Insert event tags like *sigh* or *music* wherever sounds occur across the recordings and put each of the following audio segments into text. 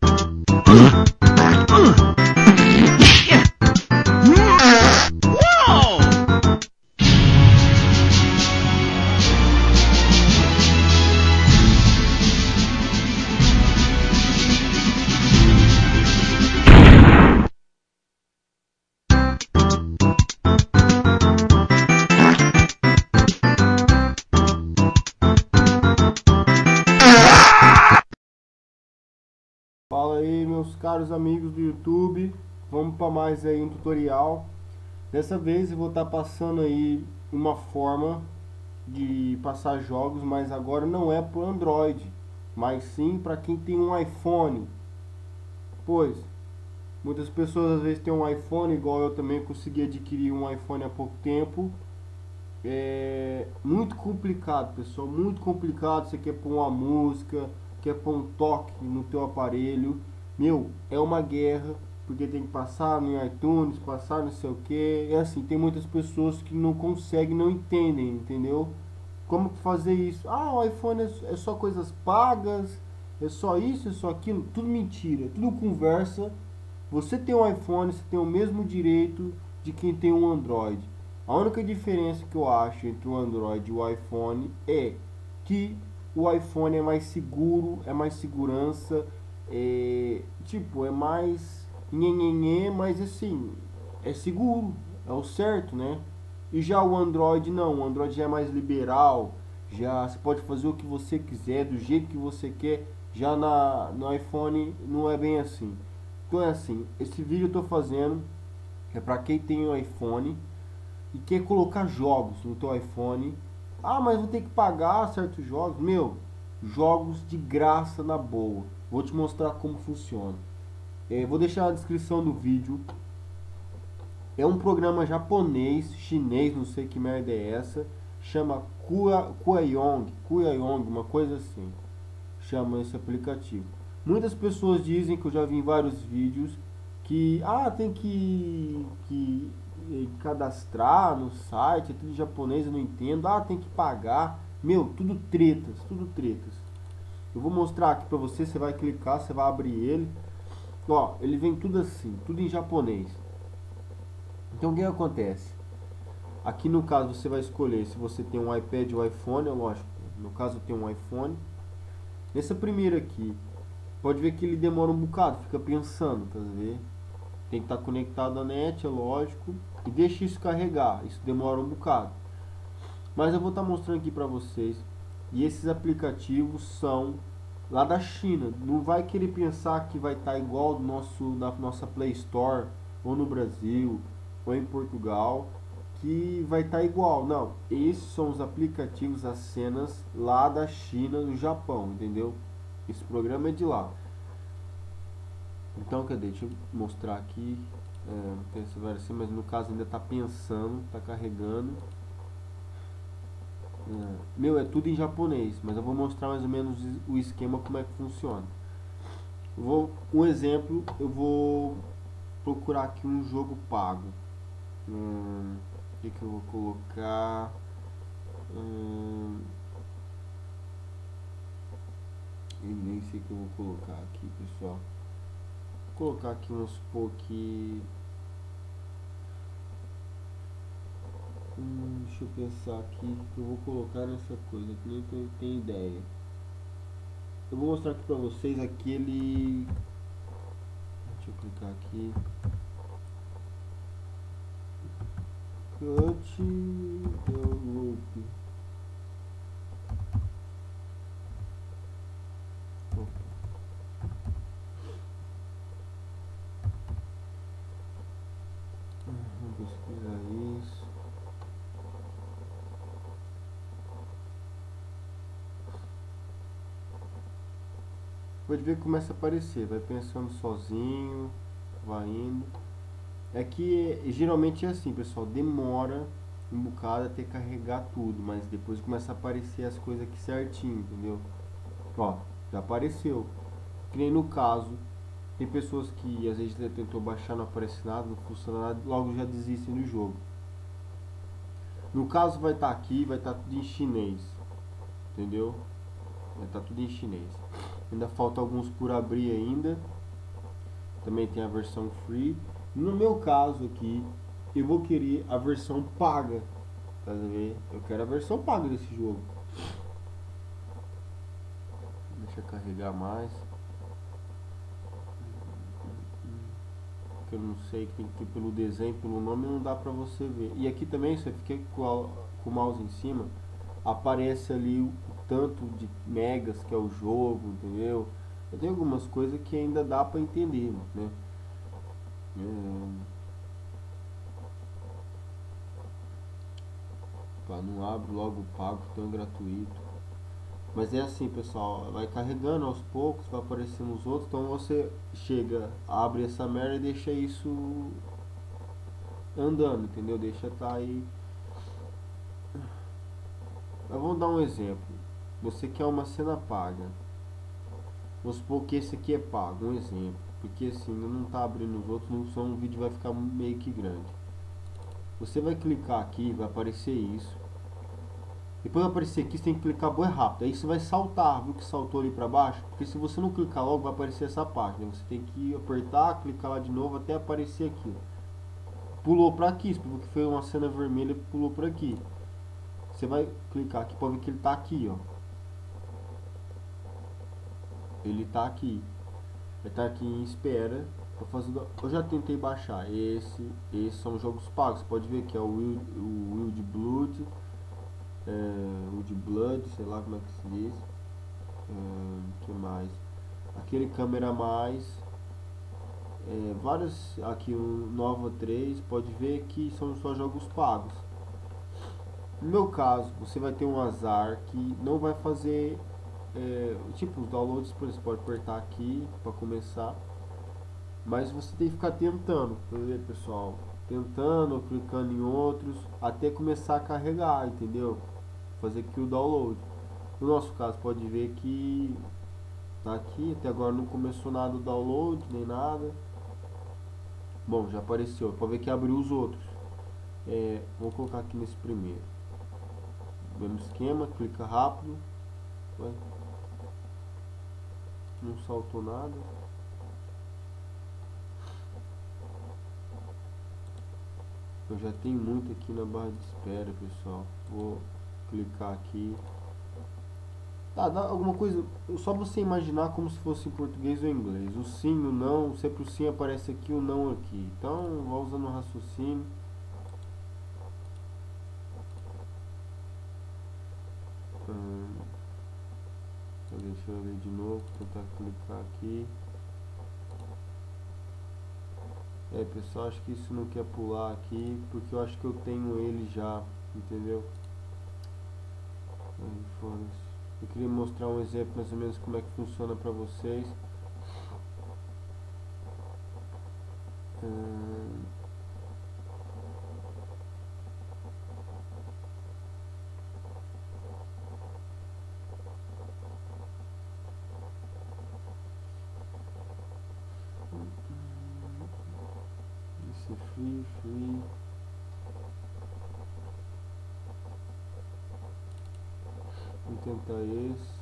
Huh? Amigos do YouTube, vamos para mais aí um tutorial. Dessa vez eu vou estar tá passando aí uma forma de passar jogos, mas agora não é para Android, mas sim para quem tem um iPhone. Pois, muitas pessoas às vezes têm um iPhone, igual eu também consegui adquirir um iPhone há pouco tempo. É muito complicado pessoal, muito complicado, você quer pôr uma música quer pôr um toque no teu aparelho, meu, é uma guerra, porque tem que passar no iTunes, passar não sei o que, é assim, tem muitas pessoas que não conseguem, não entendem, entendeu? Como fazer isso? Ah, o iPhone é, é só coisas pagas, é só isso, é só aquilo, tudo mentira, tudo conversa. Você tem um iPhone, você tem o mesmo direito de quem tem um Android. A única diferença que eu acho entre o Android e o iPhone é que o iPhone é mais seguro, é mais segurança, é, tipo, é mais nhenhenhê, mas assim, é seguro, é o certo, né? E já o Android não, o Android já é mais liberal, já você pode fazer o que você quiser, do jeito que você quer, já na, no iPhone não é bem assim. Então é assim, esse vídeo eu tô fazendo é para quem tem um iPhone e quer colocar jogos no teu iPhone ah, mas vou ter que pagar certos jogos. Meu, jogos de graça na boa. Vou te mostrar como funciona. É, vou deixar na descrição do vídeo. É um programa japonês, chinês, não sei que merda é essa. Chama Kuayong, Kuayong, uma coisa assim. Chama esse aplicativo. Muitas pessoas dizem que eu já vi em vários vídeos que ah, tem que, que cadastrar no site, é tudo japonês, eu não entendo. Ah, tem que pagar. Meu, tudo tretas, tudo tretas. Eu vou mostrar aqui pra você, você vai clicar, você vai abrir ele. Ó, ele vem tudo assim, tudo em japonês. Então o que acontece? Aqui no caso você vai escolher se você tem um iPad ou iPhone, é lógico. No caso eu tenho um iPhone. Nessa primeira aqui, pode ver que ele demora um bocado, fica pensando, tá vendo? Tem que estar tá conectado à net, é lógico e deixe isso carregar. Isso demora um bocado. Mas eu vou estar tá mostrando aqui para vocês. E esses aplicativos são lá da China. Não vai querer pensar que vai estar tá igual no nosso, na nossa Play Store, ou no Brasil, ou em Portugal, que vai estar tá igual. Não, esses são os aplicativos, as cenas lá da China, do Japão, entendeu? Esse programa é de lá. Então, cadê? Deixa eu mostrar aqui. É, não tem essa variação, mas no caso ainda está pensando, está carregando. Meu, é tudo em japonês, mas eu vou mostrar mais ou menos o esquema, como é que funciona. Vou, um exemplo, eu vou procurar aqui um jogo pago. Hum, o que, que eu vou colocar? Hum, eu nem sei o que eu vou colocar aqui, pessoal colocar aqui, vamos supor que... Hum, deixa eu pensar aqui que eu vou colocar nessa coisa, que nem tenho ideia. Eu vou mostrar aqui pra vocês aquele... Deixa eu clicar aqui. Cut loop. Pode ver que começa a aparecer, vai pensando sozinho, vai indo. É que geralmente é assim, pessoal, demora um bocado até carregar tudo, mas depois começa a aparecer as coisas aqui certinho, entendeu? Ó, já apareceu. Que nem no caso, tem pessoas que às vezes tentou baixar, não aparece nada, não funciona nada, logo já desistem do jogo. No caso vai estar tá aqui, vai estar tá tudo em chinês, entendeu? Vai estar tá tudo em chinês. Ainda falta alguns por abrir ainda. Também tem a versão free. No meu caso aqui, eu vou querer a versão paga. Tá ver? Eu quero a versão paga desse jogo. Deixa eu carregar mais. Que eu não sei que, que pelo desenho, pelo nome não dá pra você ver. E aqui também, você fica com, a, com o mouse em cima, aparece ali o tanto de megas que é o jogo, entendeu? Eu tenho algumas coisas que ainda dá pra entender, né? É... não abre logo pago, tem um gratuito. Mas é assim, pessoal, vai carregando aos poucos, vai aparecendo os outros, então você chega, abre essa merda e deixa isso andando, entendeu? Deixa tá aí. Mas vamos dar um exemplo. Você quer uma cena paga. Vamos supor que esse aqui é pago, um exemplo. Porque assim, não tá abrindo os outros, não o vídeo vai ficar meio que grande. Você vai clicar aqui, vai aparecer isso. Depois vai aparecer aqui, você tem que clicar bem rápido. Aí você vai saltar, viu que saltou ali para baixo? Porque se você não clicar logo, vai aparecer essa página. Você tem que apertar, clicar lá de novo até aparecer aqui. Pulou para aqui, porque foi uma cena vermelha, pulou para aqui. Você vai clicar aqui, pode ver que ele tá aqui, ó. Ele tá aqui. Ele tá aqui em espera. Eu já tentei baixar. Esse, esses são jogos pagos. Você pode ver que é o Wild, o Wild Blood é, de Blood, sei lá como é que se diz. É, que mais? Aquele câmera mais. É, vários aqui o Nova 3 pode ver que são só jogos pagos. No meu caso, você vai ter um azar que não vai fazer é, tipo os downloads, por exemplo, pode apertar aqui para começar, mas você tem que ficar tentando, entendeu, pessoal? Tentando, clicando em outros, até começar a carregar, entendeu? fazer aqui o download. No nosso caso, pode ver que tá aqui, até agora não começou nada o download, nem nada. Bom, já apareceu, pode ver que abriu os outros. É, vou colocar aqui nesse primeiro. Mesmo esquema, clica rápido. Não saltou nada. Eu já tenho muito aqui na barra de espera, pessoal. Vou clicar aqui. Tá, dá alguma coisa, só você imaginar como se fosse em português ou em inglês. O sim, o não, sempre o sim aparece aqui, o não aqui. Então, vá usando o raciocínio. Hum, deixa eu ver de novo, tentar clicar aqui. É, pessoal, acho que isso não quer pular aqui, porque eu acho que eu tenho ele já, entendeu? Eu queria mostrar um exemplo mais ou menos como é que funciona para vocês. Hum. Free, free. Vamos tentar esse.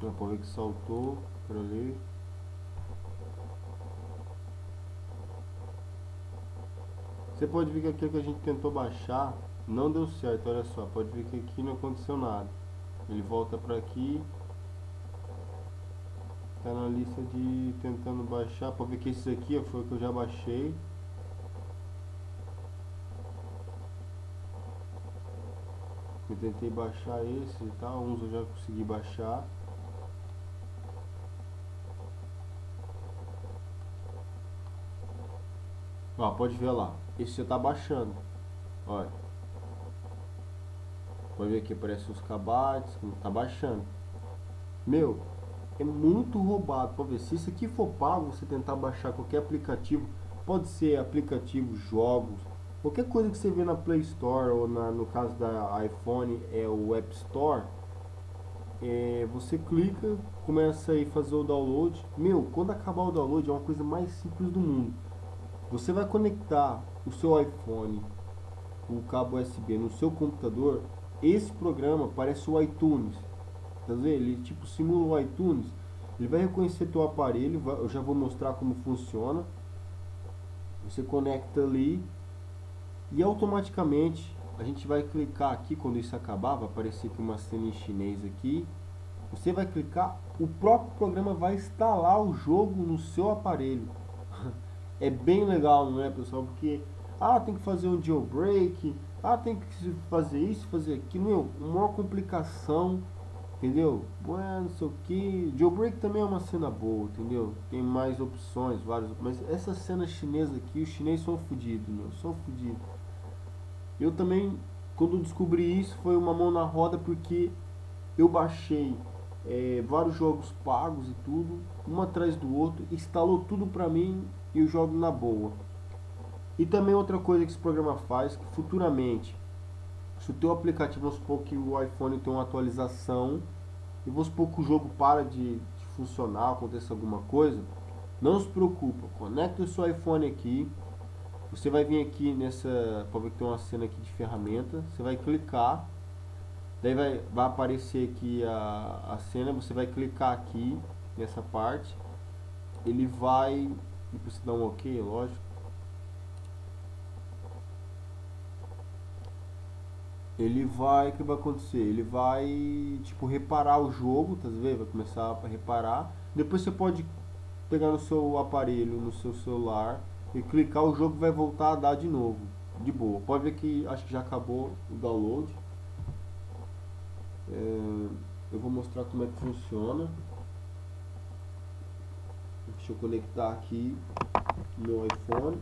Dá pra ver que saltou para ali. Você pode ver que aquilo que a gente tentou baixar não deu certo, olha só. Pode ver que aqui não aconteceu nada. Ele volta para aqui. Tá na lista de tentando baixar. Pode ver que esse aqui foi o que eu já baixei. Eu tentei baixar esse e tal, uns eu já consegui baixar. Ó, pode ver lá, esse já tá baixando. Olha. Pode ver aqui, aparece os cabates, tá baixando. Meu, é muito roubado. Pode ver, se isso aqui for pago, você tentar baixar qualquer aplicativo, pode ser aplicativo, jogos, Qualquer coisa que você vê na Play Store ou na, no caso da iPhone é o App Store, é, você clica, começa a fazer o download. Meu, quando acabar o download é uma coisa mais simples do mundo. Você vai conectar o seu iPhone, o cabo USB no seu computador. Esse programa parece o iTunes. Tá? Ele tipo simula o iTunes. Ele vai reconhecer teu aparelho, eu já vou mostrar como funciona. Você conecta ali e automaticamente a gente vai clicar aqui quando isso acabar, vai aparecer aqui uma cena em chinês aqui. Você vai clicar, o próprio programa vai instalar o jogo no seu aparelho. *laughs* É bem legal, não é, pessoal? Porque ah, tem que fazer um jailbreak, ah, tem que fazer isso, fazer aquilo, meu, uma complicação, entendeu? Bueno, não sei o que. Jailbreak também é uma cena boa, entendeu? Tem mais opções, várias, mas essa cena chinesa aqui, os chineses são fodidos, meu, são fodidos. Eu também, quando descobri isso, foi uma mão na roda porque eu baixei é, vários jogos pagos e tudo, um atrás do outro, instalou tudo pra mim e eu jogo na boa. E também outra coisa que esse programa faz, que futuramente, se o teu aplicativo, vamos supor que o iPhone tem uma atualização, e vamos supor que o jogo para de, de funcionar, aconteça alguma coisa, não se preocupa, conecta o seu iPhone aqui, você vai vir aqui nessa, pode ver que tem uma cena aqui de ferramenta, você vai clicar, daí vai, vai aparecer aqui a, a cena, você vai clicar aqui nessa parte, ele vai, você dá um ok, lógico, ele vai, o que vai acontecer? Ele vai, tipo, reparar o jogo, tá vendo? Vai começar a reparar, depois você pode pegar no seu aparelho, no seu celular, e clicar o jogo vai voltar a dar de novo de boa. Pode ver que acho que já acabou o download. É, eu vou mostrar como é que funciona. Deixa eu conectar aqui no iPhone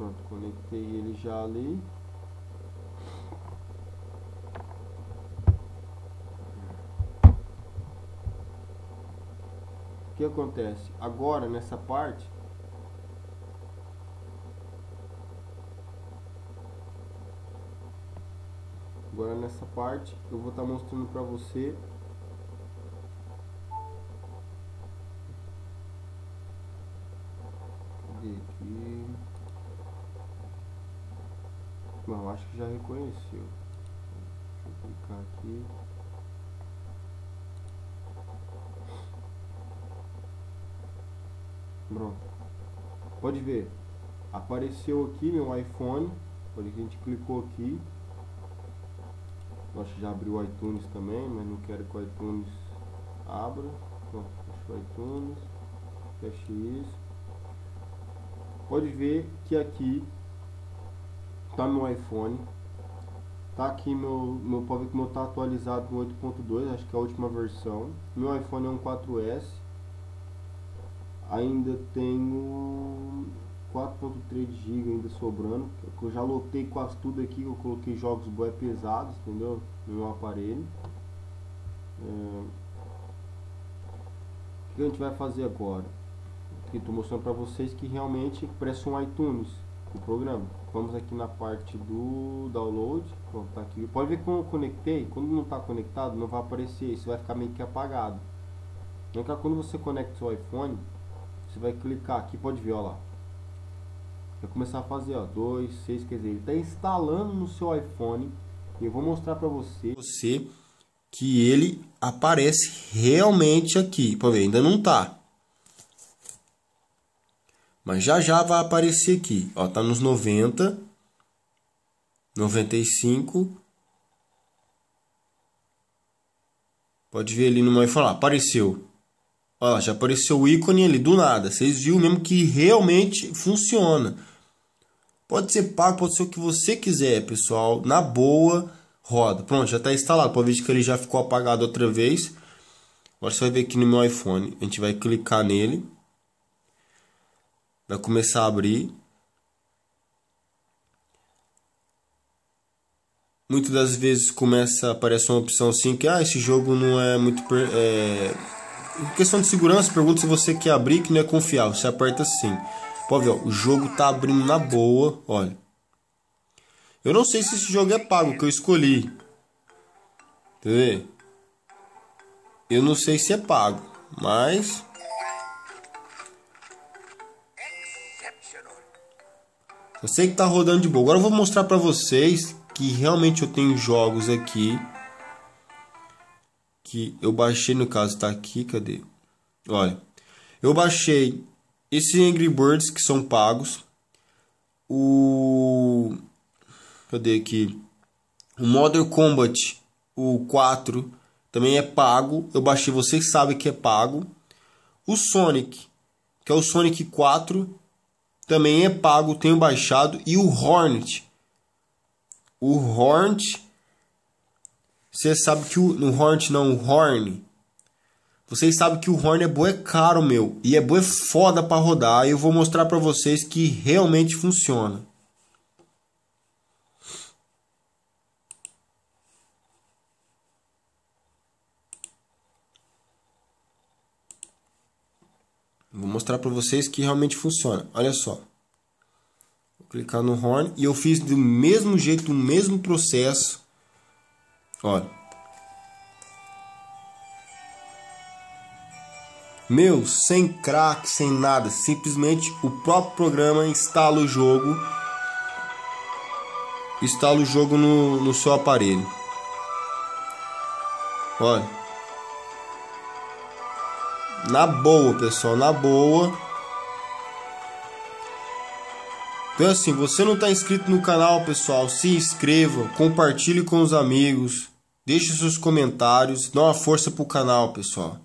pronto conectei ele já ali que acontece? Agora, nessa parte, agora nessa parte, eu vou estar tá mostrando para você Cadê aqui? Não, reconheceu. Deixa eu clicar aqui. Pronto. Pode ver. Apareceu aqui meu iPhone. Que a gente clicou aqui. Que já abriu o iTunes também, mas não quero que o iTunes abra. Pronto, fecha o iTunes. Feche isso. Pode ver que aqui tá meu iPhone. Tá aqui meu, meu pode ver que meu tá atualizado no 8.2, acho que é a última versão. Meu iPhone é um 4S ainda tenho 4.3 GB ainda sobrando. Eu já lotei quase tudo aqui, eu coloquei jogos boé pesados, entendeu? No meu aparelho. É... O que a gente vai fazer agora? Estou mostrando para vocês que realmente parece um iTunes o programa. Vamos aqui na parte do download. Pronto, tá aqui. Pode ver que eu conectei. Quando não está conectado, não vai aparecer. Isso vai ficar meio que apagado. Então, quando você conecta o seu iPhone, você vai clicar aqui, pode ver, ó lá. Vai começar a fazer, ó, 2, 6, quer dizer, ele está instalando no seu iPhone. E eu vou mostrar para você, você que ele aparece realmente aqui. Pode ver, ainda não tá. Mas já já vai aparecer aqui. Ó, tá nos 90, 95. Pode ver ali no meu iPhone, apareceu. Ó, já apareceu o ícone ali do nada. Vocês viram mesmo que realmente funciona. Pode ser pago, pode ser o que você quiser, pessoal. Na boa, roda. Pronto, já está instalado. Pode ver que ele já ficou apagado outra vez. Agora você vai ver aqui no meu iPhone. A gente vai clicar nele. Vai começar a abrir. Muitas das vezes começa a aparecer uma opção assim que ah, esse jogo não é muito é, questão de segurança, pergunta se você quer abrir que não é confiável. Você aperta sim. Pode ver, ó, o jogo tá abrindo na boa, olha. Eu não sei se esse jogo é pago, que eu escolhi. Vendo? Eu não sei se é pago, mas... Eu sei que tá rodando de boa. Agora eu vou mostrar pra vocês que realmente eu tenho jogos aqui que eu baixei, no caso tá aqui, cadê? Olha, eu baixei esse Angry Birds que são pagos. O cadê aqui? O Modern Combat, o 4 também é pago. Eu baixei, vocês sabem que é pago. O Sonic, que é o Sonic 4, também é pago, tenho baixado. E o Hornet. O Hornet, você sabe que o. No Hornet não, o Horn. Vocês sabem que o Horn é boa é caro, meu. E é boa é foda pra rodar. E eu vou mostrar pra vocês que realmente funciona. Vou mostrar para vocês que realmente funciona. Olha só. Vou clicar no horn e eu fiz do mesmo jeito, o mesmo processo. Olha. Meu, sem crack, sem nada, simplesmente o próprio programa instala o jogo, instala o jogo no, no seu aparelho. Olha. Na boa, pessoal, na boa. Então assim, você não está inscrito no canal, pessoal, se inscreva, compartilhe com os amigos, deixe seus comentários, dá uma força pro canal, pessoal.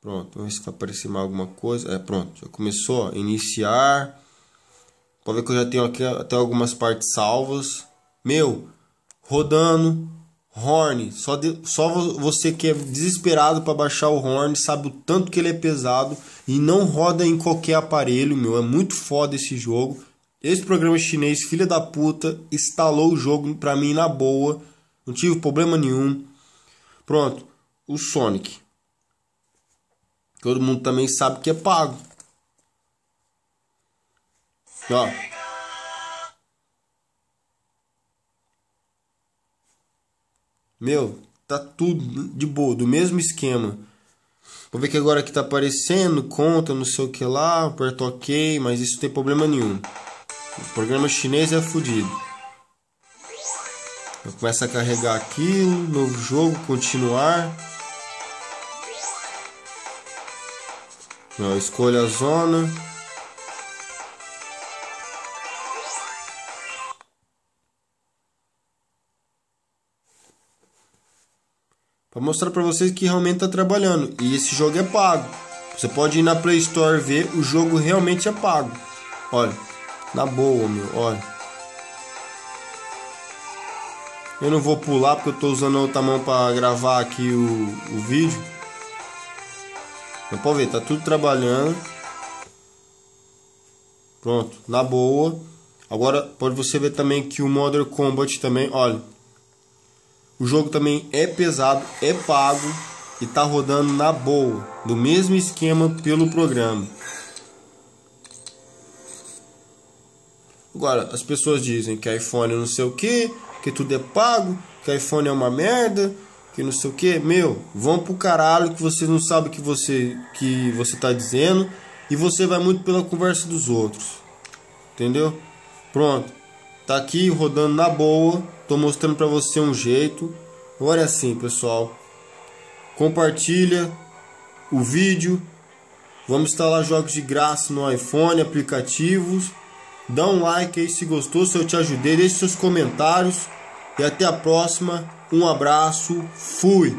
Pronto, vamos ver se vai aparecer mais alguma coisa. É, pronto, já começou, iniciar. Pode ver que eu já tenho aqui até algumas partes salvas. Meu, rodando, Horn, só, de, só você que é desesperado para baixar o Horn sabe o tanto que ele é pesado e não roda em qualquer aparelho, meu. É muito foda esse jogo. Esse programa chinês, filha da puta, instalou o jogo pra mim na boa. Não tive problema nenhum. Pronto, o Sonic. Todo mundo também sabe que é pago. Ó. Meu, tá tudo de boa, do mesmo esquema. Vou ver que agora aqui tá aparecendo, conta, não sei o que lá, aperto OK, mas isso não tem problema nenhum. O programa chinês é fodido. Começa a carregar aqui, novo jogo, continuar. Escolha a zona. Para mostrar para vocês que realmente está trabalhando. E esse jogo é pago. Você pode ir na Play Store ver, o jogo realmente é pago. Olha, na boa, meu, olha. Eu não vou pular porque eu estou usando a outra mão para gravar aqui o, o vídeo. Mas pode ver, tá tudo trabalhando. Pronto, na boa. Agora pode você ver também que o Modern Combat também, olha. O jogo também é pesado, é pago e tá rodando na boa, do mesmo esquema pelo programa. Agora, as pessoas dizem que iPhone não sei o que, que tudo é pago, que iPhone é uma merda, que não sei o que. Meu, vão pro caralho que você não sabe o que você, que você tá dizendo e você vai muito pela conversa dos outros. Entendeu? Pronto. Tá aqui rodando na boa Tô mostrando para você um jeito. É assim, pessoal. Compartilha o vídeo. Vamos instalar jogos de graça no iPhone, aplicativos. Dá um like aí se gostou, se eu te ajudei. Deixe seus comentários. E até a próxima. Um abraço. Fui.